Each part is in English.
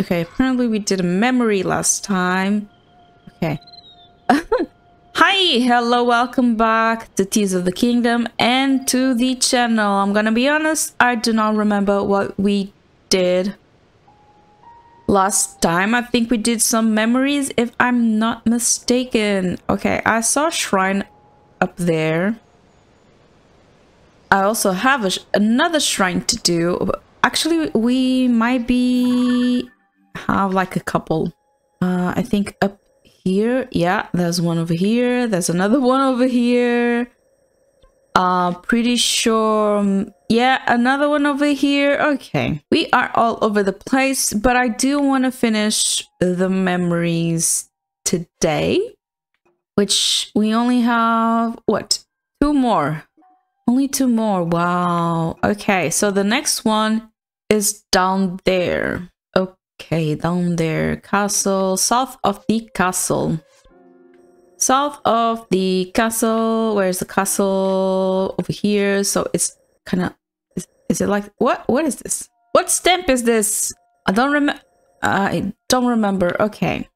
Okay, apparently we did a memory last time. Okay. Hi, hello, welcome back to Tears of the Kingdom and to the channel. I'm gonna be honest, I do not remember what we did last time. I think we did some memories, if I'm not mistaken. Okay, I saw a shrine up there. I also have sh another shrine to do. Actually, we might be have like a couple. Uh, I think up here. Yeah, there's one over here. There's another one over here. Uh, pretty sure. Um, yeah, another one over here. Okay. We are all over the place, but I do want to finish the memories today, which we only have, what, two more. Only two more. Wow. Okay, so the next one is down there. Okay, down there. Castle, south of the castle. South of the castle. Where's the castle? Over here. So it's kind of... Is, is, it like... What? What is this? What stamp is this? I don't remember... I don't remember. Okay.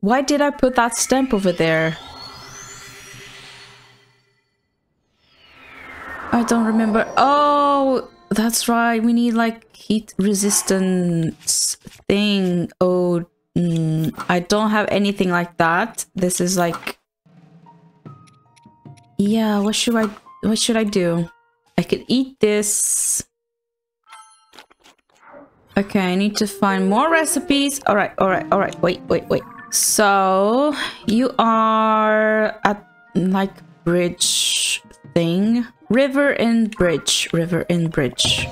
Why did I put that stamp over there? I don't remember. Oh, that's right. We need like heat resistance thing. Oh, mm, I don't have anything like that. This is like... Yeah, what should I... What should I do? I could eat this. Okay, I need to find more recipes. All right, all right, all right. Wait, wait, wait. So, you are at like bridge thing. River and bridge. River and bridge.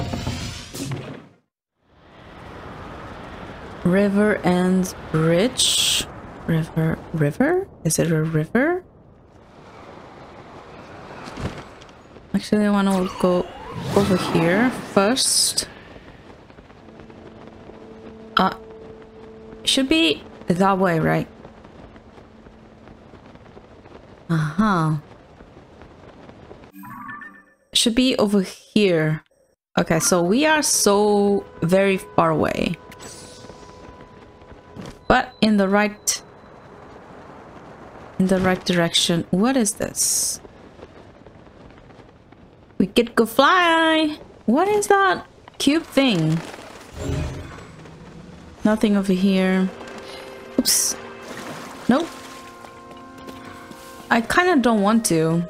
River and bridge. River. River? Is it a river? Actually, I want to go over here first. Uh, should be that way, right? Uh-huh should be over here. Okay, so we are so very far away. But in the right... In the right direction. What is this? We could go fly! What is that cube thing? Nothing over here. Oops. Nope. I kind of don't want to.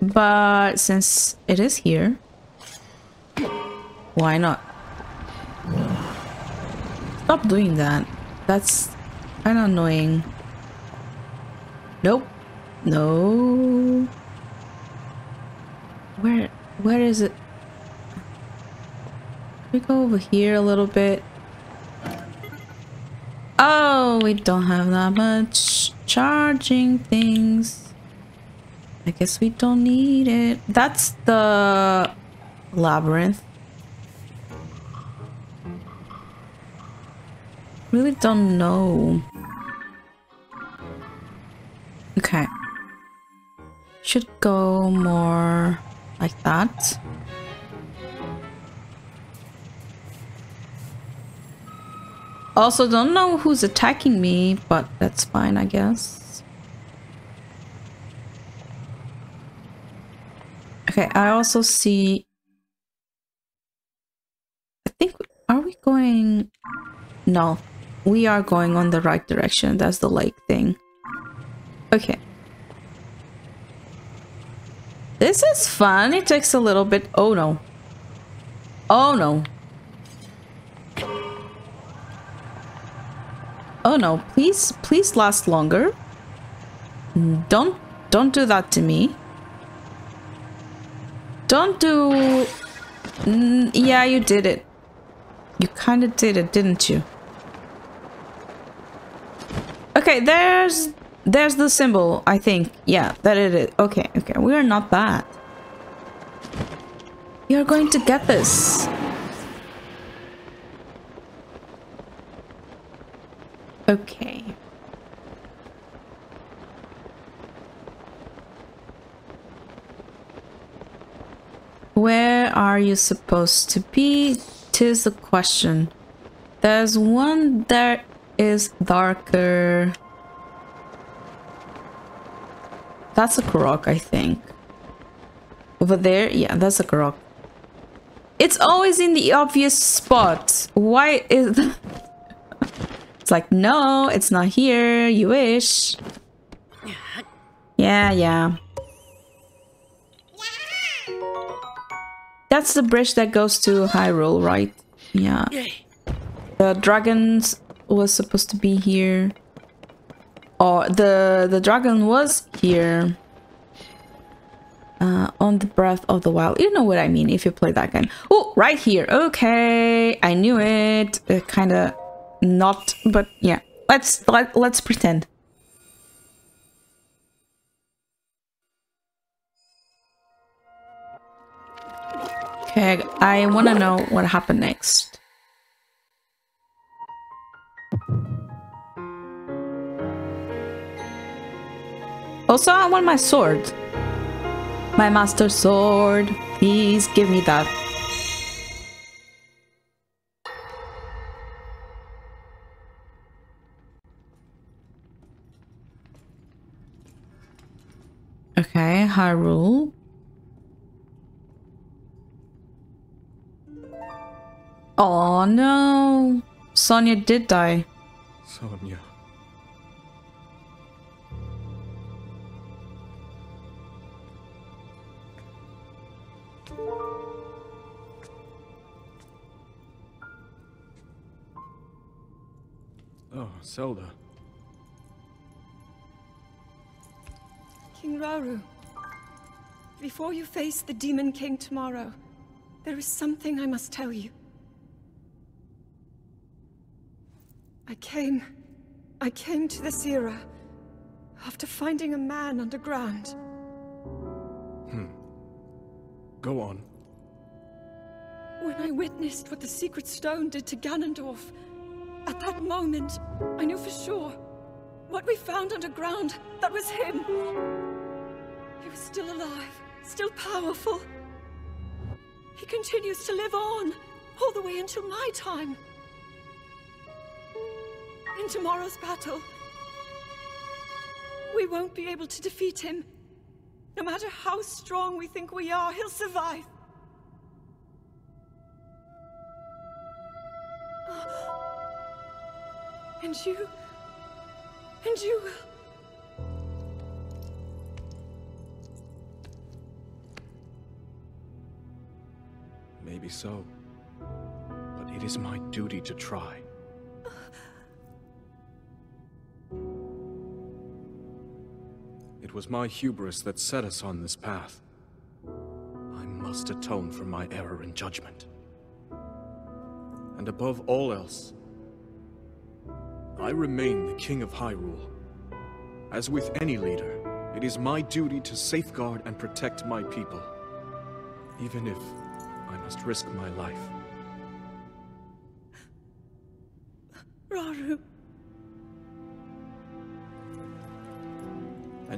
But since it is here, why not? Stop doing that. That's kind of annoying. Nope. No. Where, where is it? Can we go over here a little bit? Oh, we don't have that much charging things. I guess we don't need it. That's the labyrinth. Really don't know. Okay. Should go more like that. Also, don't know who's attacking me, but that's fine, I guess. Okay, I also see... I think... Are we going... No. We are going on the right direction. That's the lake thing. Okay. This is fun. It takes a little bit... Oh, no. Oh, no. Oh, no. Please, please last longer. Don't, don't do that to me. Don't do... Mm, yeah, you did it. You kind of did it, didn't you? Okay, there's... There's the symbol, I think. Yeah, that it is. Okay, okay. We are not bad. You're going to get this. Okay. Where are you supposed to be? Tis the question. There's one that is darker. That's a Korok, I think. Over there? Yeah, that's a Korok. It's always in the obvious spot. Why is... it's like, no, it's not here. You wish. Yeah, yeah. That's the bridge that goes to Hyrule, right? Yeah. The dragons was supposed to be here. Or the the dragon was here. Uh, on the Breath of the Wild. You know what I mean if you play that game. Oh, right here. Okay, I knew it. Uh, kind of not, but yeah. Let's let, let's pretend. Okay, I want to know what happened next. Also, I want my sword. My master sword. Please give me that. Okay, Hyrule. Oh no. Sonia did die. Sonia. Oh, Zelda. King Rauru, before you face the Demon King tomorrow, there is something I must tell you. I came... I came to this era after finding a man underground. Hmm. Go on. When I witnessed what the Secret Stone did to Ganondorf, at that moment, I knew for sure. What we found underground, that was him. He was still alive, still powerful. He continues to live on, all the way until my time in tomorrow's battle. We won't be able to defeat him. No matter how strong we think we are, he'll survive. And you... And you will... Maybe so. But it is my duty to try. It was my hubris that set us on this path. I must atone for my error in judgment. And above all else, I remain the King of Hyrule. As with any leader, it is my duty to safeguard and protect my people, even if I must risk my life.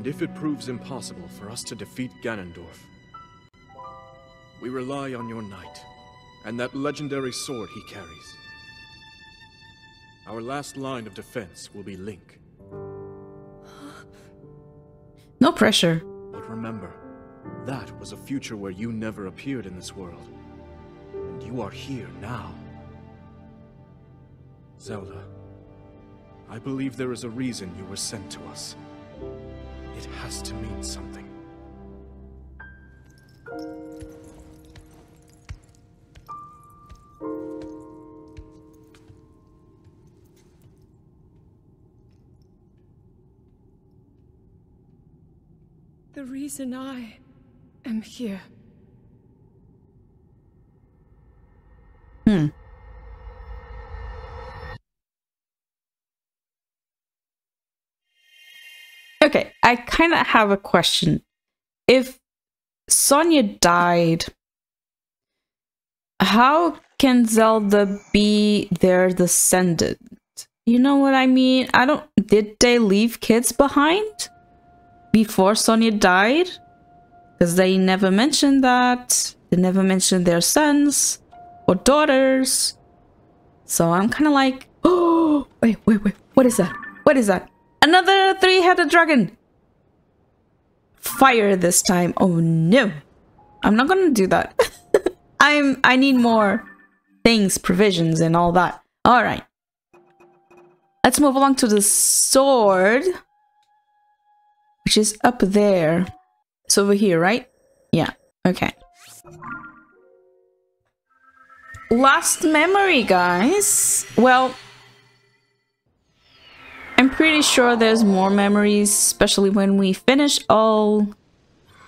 And if it proves impossible for us to defeat Ganondorf, we rely on your knight, and that legendary sword he carries. Our last line of defense will be Link. No pressure. But remember, that was a future where you never appeared in this world. And you are here now. Zelda, I believe there is a reason you were sent to us. It has to mean something. The reason I am here. Okay, I kind of have a question. If Sonia died, how can Zelda be their descendant? You know what I mean? I don't. Did they leave kids behind before Sonia died? Because they never mentioned that. They never mentioned their sons or daughters. So I'm kind of like, oh, wait, wait, wait. What is that? What is that? Another three-headed dragon. Fire this time. Oh no. I'm not gonna do that. I'm I need more things, provisions and all that. All right. Let's move along to the sword, which is up there. It's over here, right? Yeah. Okay. Last memory, guys. Well, I'm pretty sure there's more memories, especially when we finish all,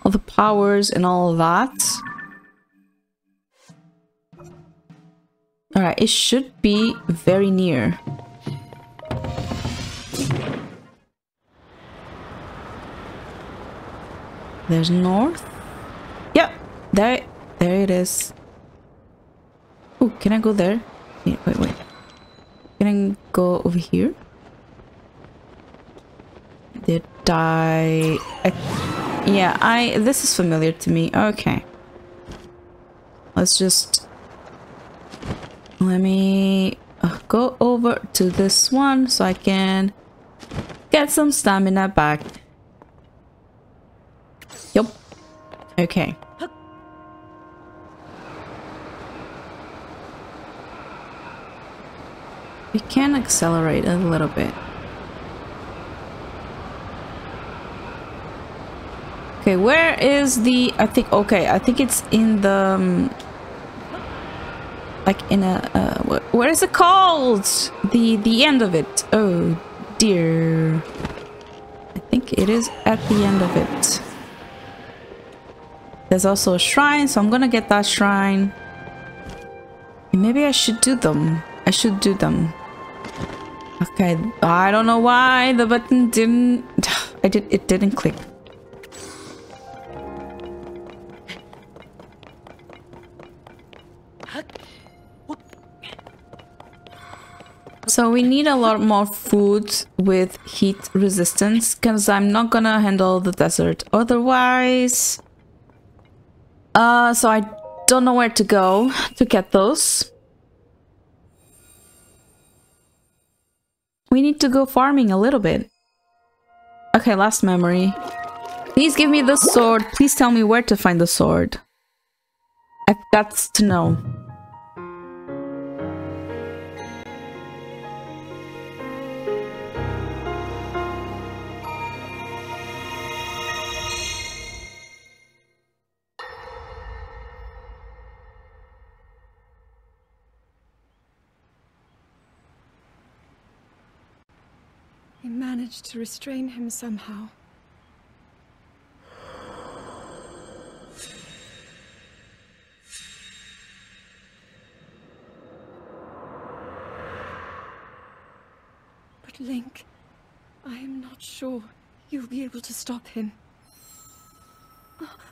all the powers and all that. Alright, it should be very near. There's north. Yep, there, there it is. Oh, can I go there? Yeah, wait, wait. Can I go over here? I... Yeah, I... This is familiar to me. Okay. Let's just... Let me uh, go over to this one so I can get some stamina back. Yep. Okay. We can accelerate a little bit. Okay, where is the... I think... Okay, I think it's in the... Um, like in a... Uh, what is it called? The, the end of it. Oh, dear. I think it is at the end of it. There's also a shrine, so I'm gonna get that shrine. Maybe I should do them. I should do them. Okay, I don't know why the button didn't... I did. It didn't click. So we need a lot more food with heat resistance because I'm not gonna handle the desert otherwise. Uh, so I don't know where to go to get those. We need to go farming a little bit. Okay, last memory. Please give me the sword. Please tell me where to find the sword. I've got to know. Managed to restrain him somehow. But Link, I am not sure you'll be able to stop him. Oh.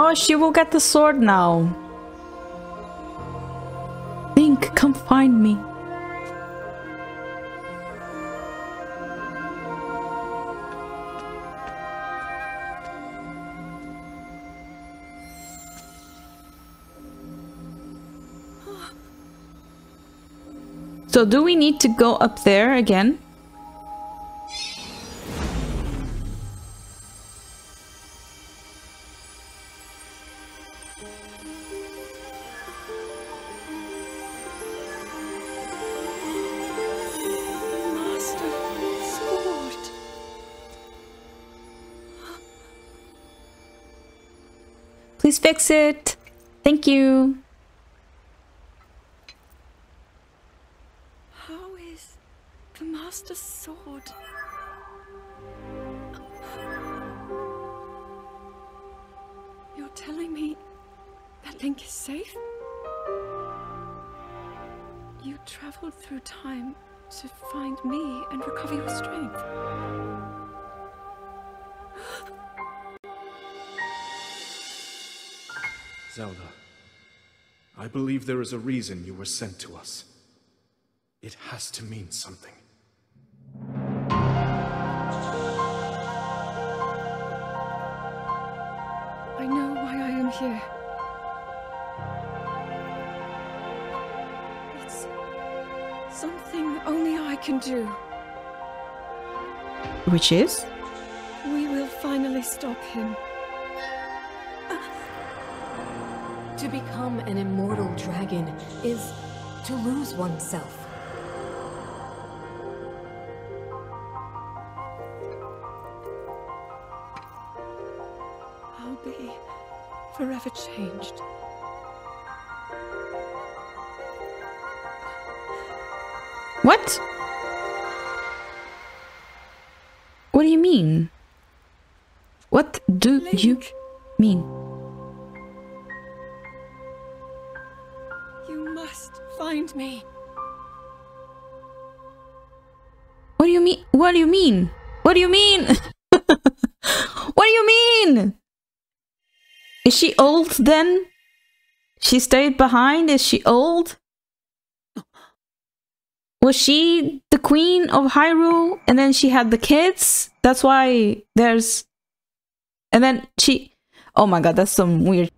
Oh, she will get the sword now. Link, come find me. So do we need to go up there again? Please fix it. Thank you. How is the Master's sword? You're telling me that Link is safe? You traveled through time to find me and recover your strength. Zelda, I believe there is a reason you were sent to us. It has to mean something. I know why I am here. It's something only I can do. Which is? We will finally stop him. To become an immortal dragon is to lose oneself. I'll be forever changed. What? What do you mean? What do you mean? Me. What do you mean? What do you mean? What do you mean? what do you mean? Is she old then? She stayed behind? Is she old? Was she the queen of Hyrule and then she had the kids? That's why there's. And then she. Oh my god, that's some weird.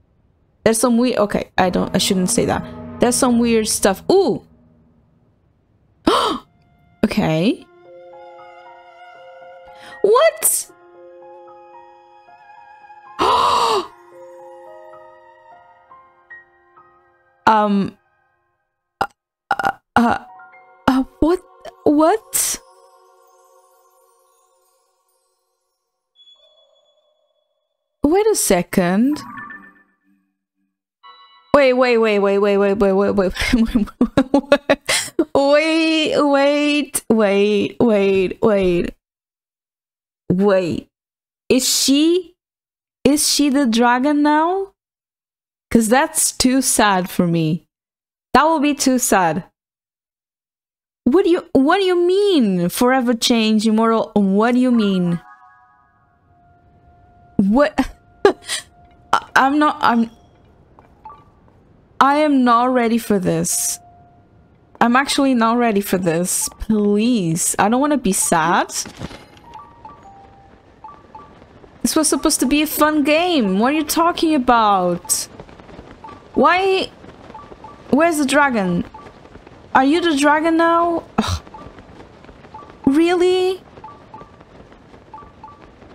There's some weird. Okay, I don't. I shouldn't say that. There's some weird stuff. Ooh! okay. What? um. Uh, uh, uh, what? What? Wait a second. Wait, wait, wait, wait, wait, wait, wait, wait, wait, wait, wait, wait, wait, wait. Wait, is she, is she the dragon now? Cause that's too sad for me. That will be too sad. What do you, what do you mean? Forever change, immortal, what do you mean? What? I'm not, I'm, I am not ready for this. I'm actually not ready for this. Please. I don't want to be sad. This was supposed to be a fun game. What are you talking about? Why? Where's the dragon? Are you the dragon now? Ugh. Really?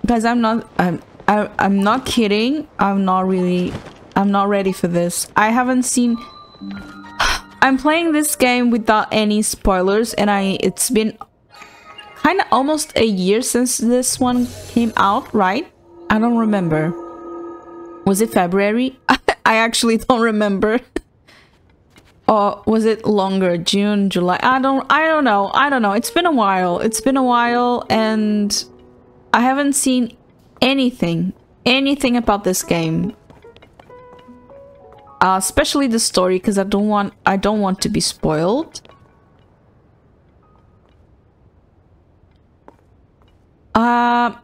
Guys, I'm not. I'm. I, I'm not kidding. I'm not really. I'm not ready for this. I haven't seen. I'm playing this game without any spoilers, and I. It's been kind of almost a year since this one came out, right? I don't remember. Was it February? I actually don't remember. or was it longer? June, July? I don't I don't know. I don't know. It's been a while. It's been a while and I haven't seen anything anything about this game. Uh, especially the story because I don't want I don't want to be spoiled. Uh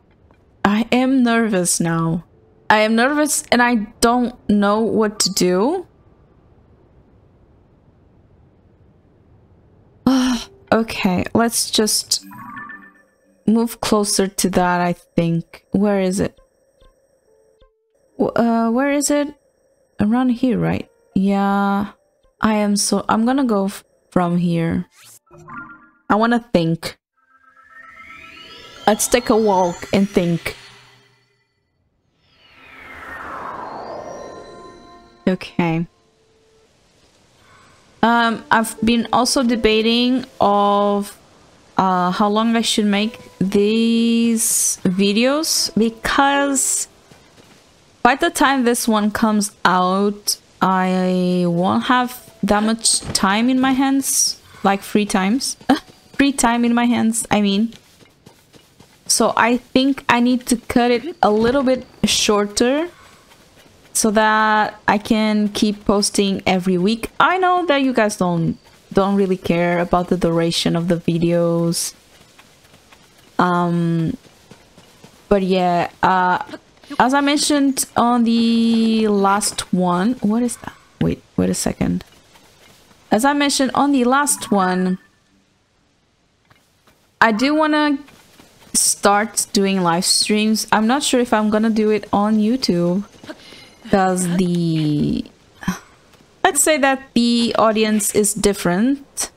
I am nervous now. I am nervous and I don't know what to do. okay, let's just move closer to that, I think. Where is it? Uh, where is it? Around here, right? Yeah. I am so... I'm gonna go from here. I wanna think. Let's take a walk and think. Okay. Um, I've been also debating of uh, how long I should make these videos because by the time this one comes out, I won't have that much time in my hands, like free times, free time in my hands. I mean, so I think I need to cut it a little bit shorter so that I can keep posting every week. I know that you guys don't don't really care about the duration of the videos. Um, but yeah, uh, as I mentioned on the last one, what is that? Wait, wait a second. As I mentioned on the last one, I do want to start doing live streams. I'm not sure if I'm gonna do it on YouTube because the let's say that the audience is different.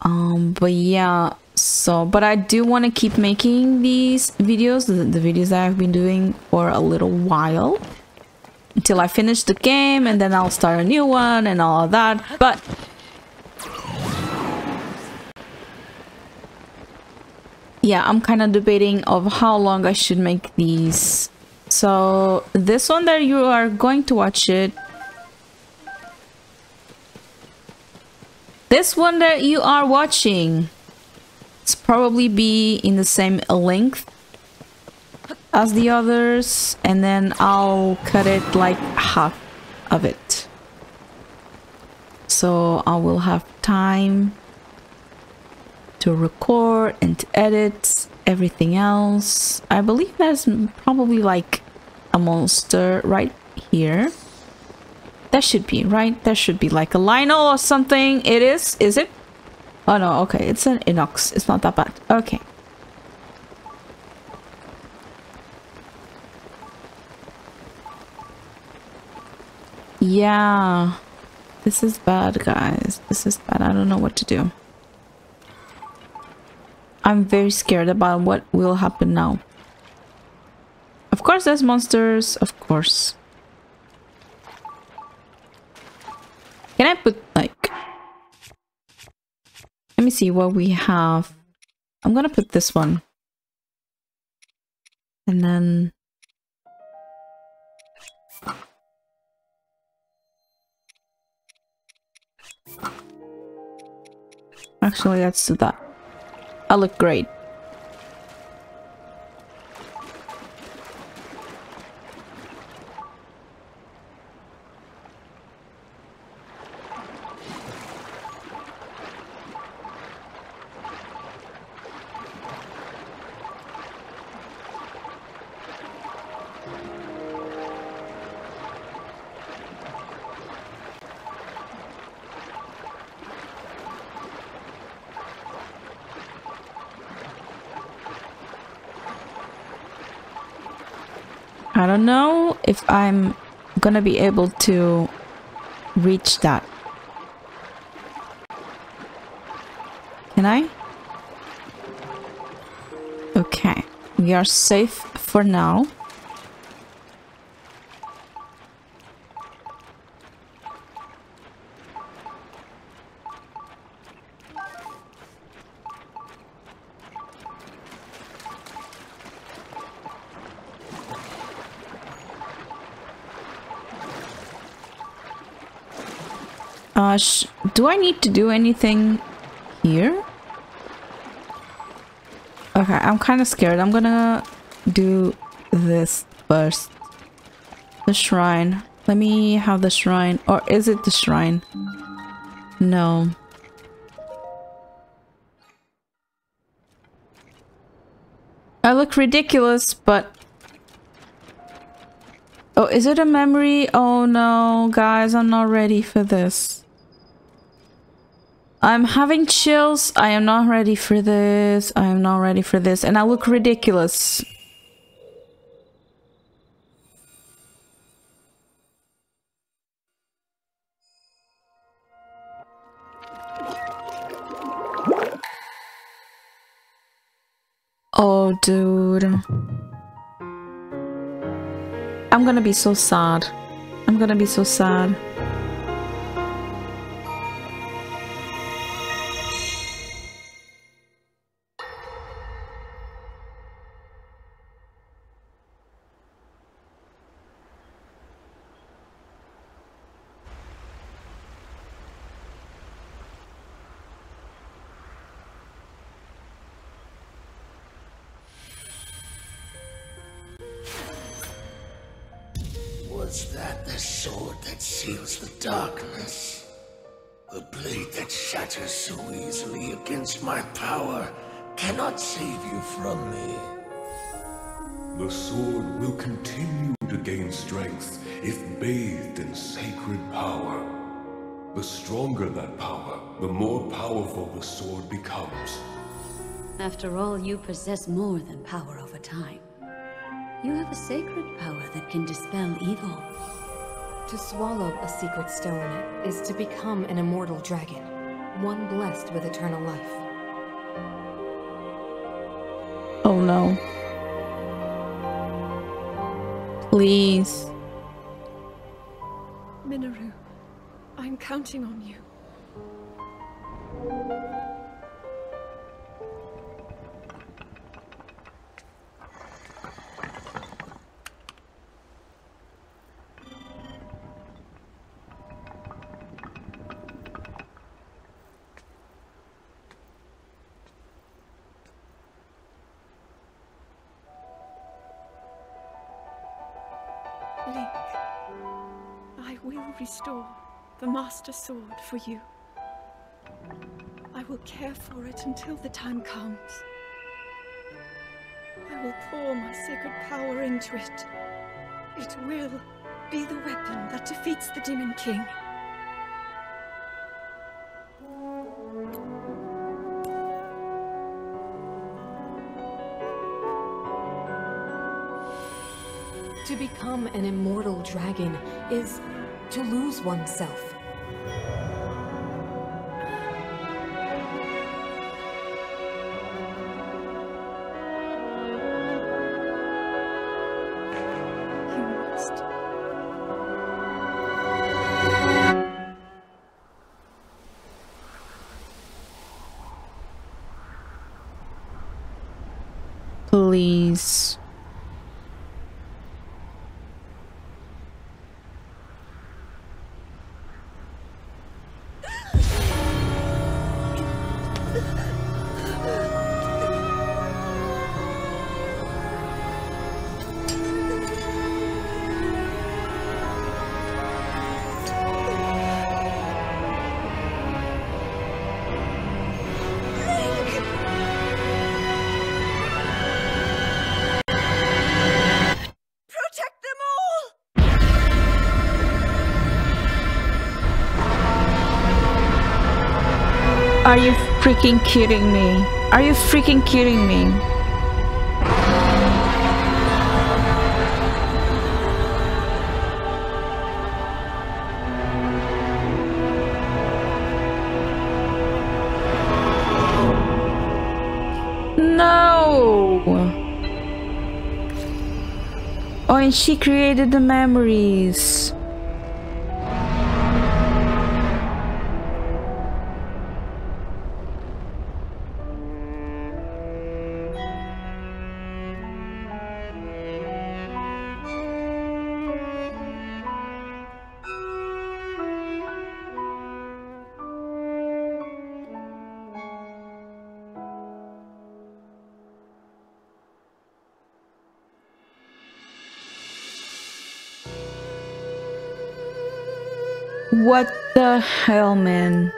Um, but yeah, so but I do want to keep making these videos, the, the videos that I've been doing for a little while until I finish the game and then I'll start a new one and all of that. But yeah, I'm kind of debating of how long I should make these. So this one that you are going to watch it. This one that you are watching. It's probably be in the same length as the others and then I'll cut it like half of it. So I will have time to record and to edit everything else. I believe there's probably like a monster right here. That should be, right? There should be like a Lynel or something. It is? Is it? Oh no, okay. It's an Hinox. It's not that bad. Okay. Yeah. This is bad, guys. This is bad. I don't know what to do. I'm very scared about what will happen now. Of course there's monsters, of course. Can I put like... Let me see what we have. I'm gonna put this one. And then... Actually, let's do that. I look great. I don't know if I'm gonna be able to reach that. Can I? Okay, we are safe for now. Uh, do I need to do anything here? Okay, I'm kind of scared. I'm gonna do this first. The shrine. Let me have the shrine. Or is it the shrine? No. I look ridiculous, but... Oh, is it a memory? Oh no, guys, I'm not ready for this. I'm having chills. I am not ready for this. I am not ready for this. And I look ridiculous. Oh, dude. I'm gonna be so sad. I'm gonna be so sad. Seals the darkness. The blade that shatters so easily against my power cannot save you from me. The sword will continue to gain strength if bathed in sacred power. The stronger that power, the more powerful the sword becomes. After all, you possess more than power over time. You have a sacred power that can dispel evil. To swallow a secret stone is to become an immortal dragon, one blessed with eternal life. Oh no. Please. Mineru, I'm counting on you. Will restore the Master Sword for you. I will care for it until the time comes. I will pour my sacred power into it. It will be the weapon that defeats the Demon King. Become an immortal dragon is to lose oneself. Please. Are you freaking kidding me? Are you freaking kidding me? No! Oh, and she created the memories. What the hell, man?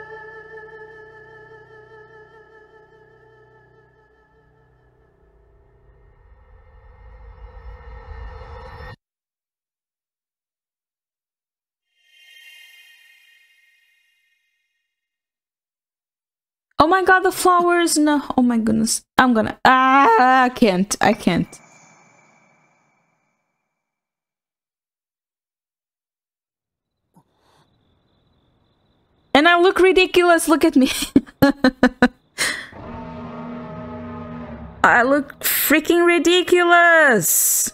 Oh my god, the flowers! No, oh my goodness. I'm gonna. Ah, I can't. I can't. And I look ridiculous. Look at me. I look freaking ridiculous.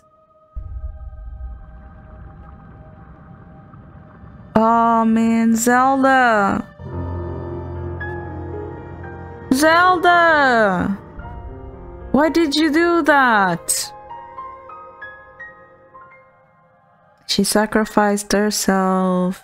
Oh man, Zelda. Zelda. Why did you do that? She sacrificed herself.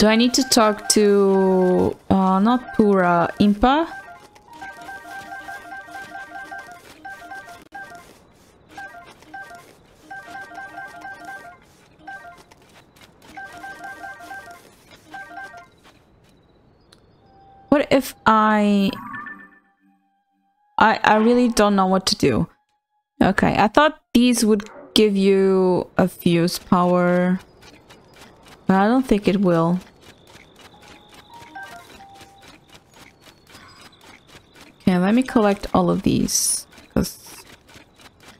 Do I need to talk to... Uh, not Purah, Impa? What if I... I, I really don't know what to do. Okay, I thought these would give you a fuse power. But I don't think it will. Okay, let me collect all of these. Cause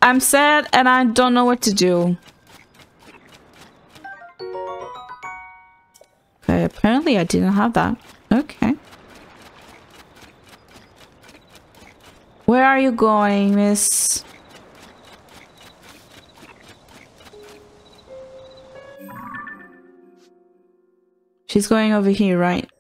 I'm sad and I don't know what to do. Okay, apparently I didn't have that. Okay. Where are you going, miss? She's going over here, right?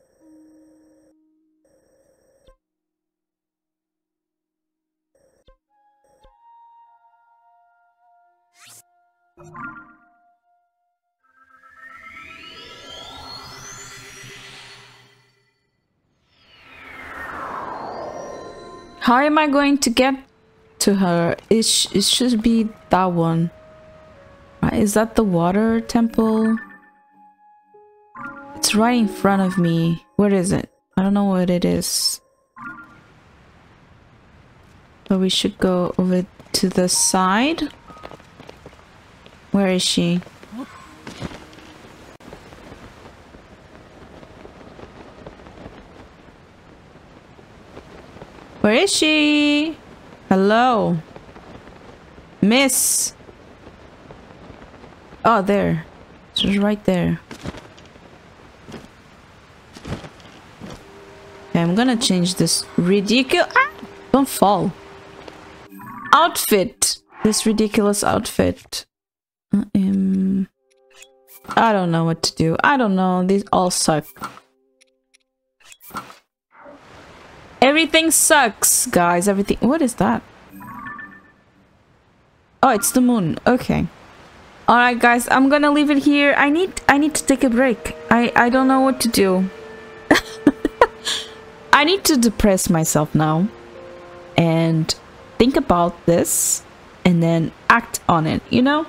How am I going to get to her? It, sh it should be that one. Is that the water temple? It's right in front of me. Where is it? I don't know what it is. But we should go over to the side. Where is she? Where is she? Hello? Miss? Oh, there. She's right there. Okay, I'm gonna change this ridiculous- ah! Don't fall. Outfit! This ridiculous outfit. Um, I don't know what to do. I don't know. These all suck. Everything sucks, guys. Everything. What is that? Oh, it's the moon. Okay. All right, guys. I'm gonna leave it here. I need. I need to take a break. I. I don't know what to do. I need to depress myself now, and think about this, and then act on it. You know.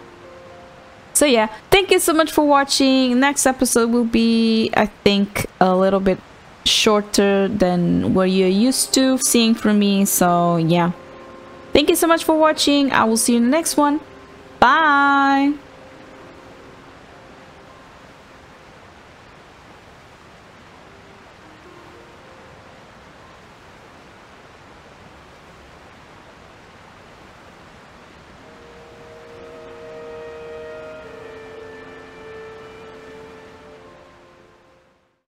So yeah, thank you so much for watching. Next episode will be, I think, a little bit shorter than what you're used to seeing from me. So yeah, thank you so much for watching. I will see you in the next one. Bye!